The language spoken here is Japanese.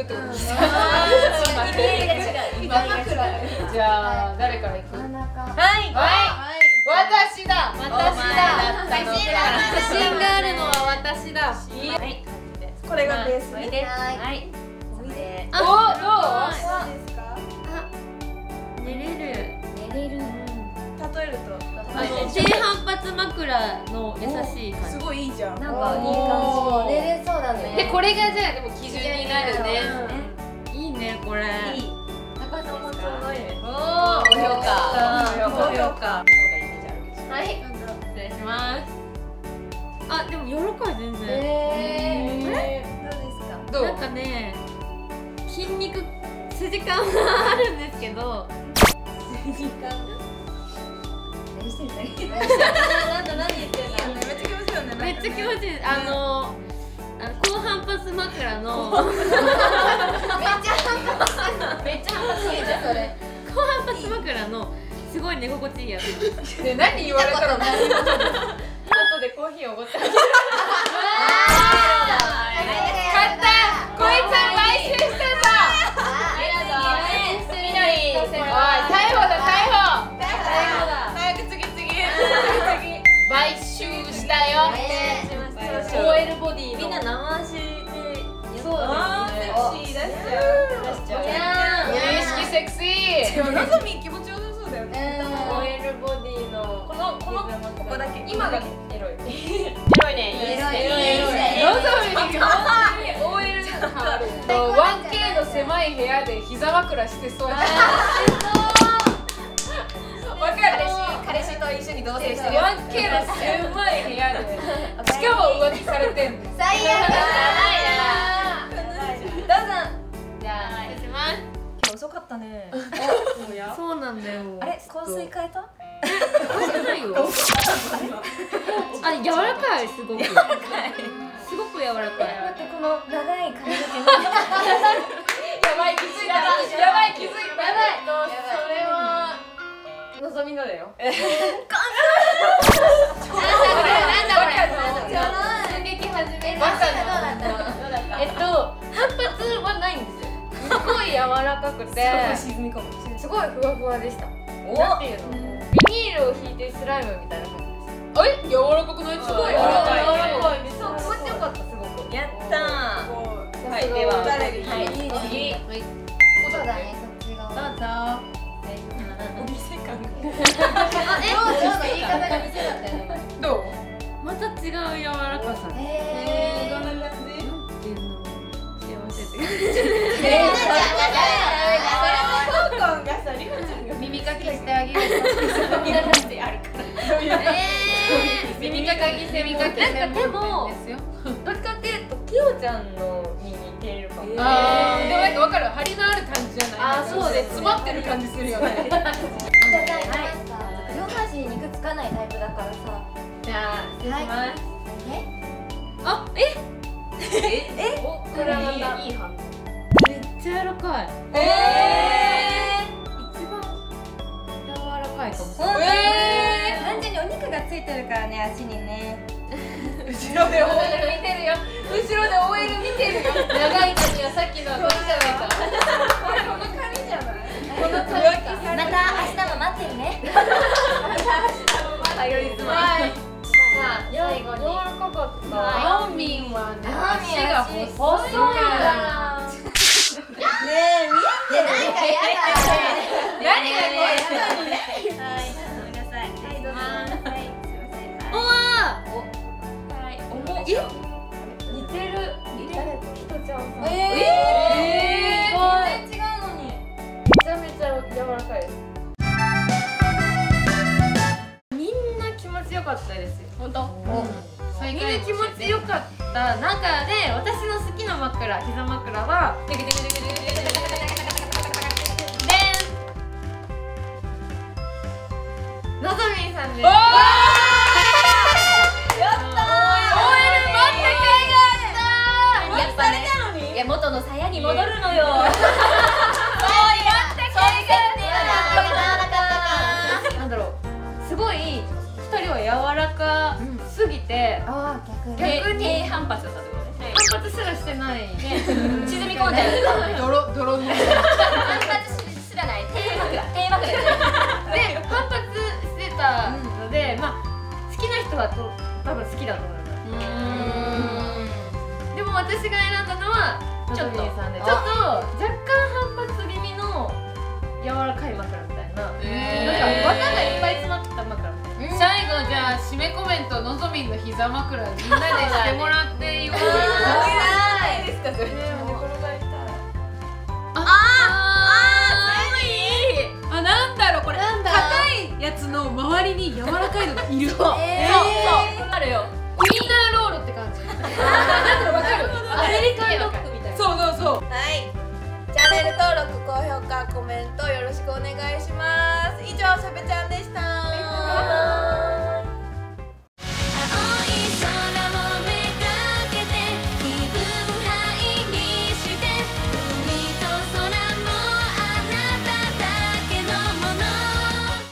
くってことですか、メージが違う今じゃあ誰から行くはいはい私だ私だ私だ自信があるのは私だはいこれがベースねはいおいでおどう？あの低反発枕の優しい。感じすごい。いいじゃんなんかいい感じ。寝れそうだうね。でこれがじゃあでも基準になるね。いいねこれ。いい。高さもちょうどいいおお高評価。高評価。はい。失礼します。あでも柔らかい全然。えどうですかどう？なんかね筋肉筋感はあるんですけど。何してる何してるなんだ何言ってんのめっちゃ気持ちいいよね。めっちゃ気持ちいい。ですあのあの高反発枕の。めっちゃめっちゃ反発いいじゃんそれ高反発枕のすごい寝心地いいやつ。で何言われたら何も後でコーヒーおごってあげるんな生足でそうセクシー出しちゃう出しちゃう有意識セクシーでものぞみ気持ちよさそうだよね。OL ボディのこのこのここだけ今がエロい。エロい。ねい。い。ですねエロい。エロい。のぞみに本当に OL 感ある 1K の狭い。部屋で膝枕してそうやわかる彼氏と一緒に同棲してる。1K の狭い部屋で。しかも浮気されてんの。最悪。どうぞじゃあ失礼します。今日遅かったね。そうなんだよあれ香水変えた？変えてないよ。あ柔らかいすごく。すごく柔らかい。待ってこの長い髪の やばい気づいた。やばい気づいた。やばい。それはのぞみのだよ。毛なんだこれ。寸劇始めバカどうだった。えっと反発はないんですよ。すごい柔らかくて。沈み込む。すごいふわふわでした。なんていうの？ビニールを引いてスライムみたいな感じです。え柔らかくない？すごい。柔らかい。柔らかい。ねそう気持ちよかったすごくやったーはいでははい次。そうだねそっち側どう耳かき耳かきなんかでもですよ。どっちかっていうときよちゃんのに似てるかも。あーでもなんかわかる。張りのある感じじゃない。あーそうです詰まってる感じするよね。上半身肉つかないタイプだからさ。じゃあ失礼します。あえ？おこれはいい反応。めっちゃ柔らかい。えついてるからね足にね。後ろで OL 見てるよ。後ろで OL 見てるよ。長い髪はさっきのはこれじゃないか。これこの髪じゃない？この髪か。また明日も待ってるね。頼りづらはいいさあ最後に。柔らかかったナオミンはね足が細いから。ねいやなんかやだ。何がこれえはいごめ似てる。誰とひとちゃんさん。ええー全然違うのに。めちゃめちゃ柔らかい。ですみんな気持ちよかったですよ。本当？みんな気持ちよかった中で私の好きな枕膝枕はでん。のぞみんさんですごい二人は柔らかすぎてああ逆に。逆に。反発だったってことね。反発すらしてない 沈み込んじゃう。泥泥の。反発すらない。低枕低枕で反発してたので、まあ好きな人はと多分好きだと思いますでも私が選んだのはちょっと。ちょっと若干反発気味の柔らかい枕締めコメントのぞみんの膝枕みんなでしてもらっていいですかない。ですかそれあなんだろうこれ。硬いやつの周りに柔らかいのがいる。そう。そう。あるよ。ウインナーロールって感じ。わかるアメリカンドッグみたいな。そうそうそう。はい。チャンネル登録高評価コメントよろしくお願いします。以上しゃべちゃんでした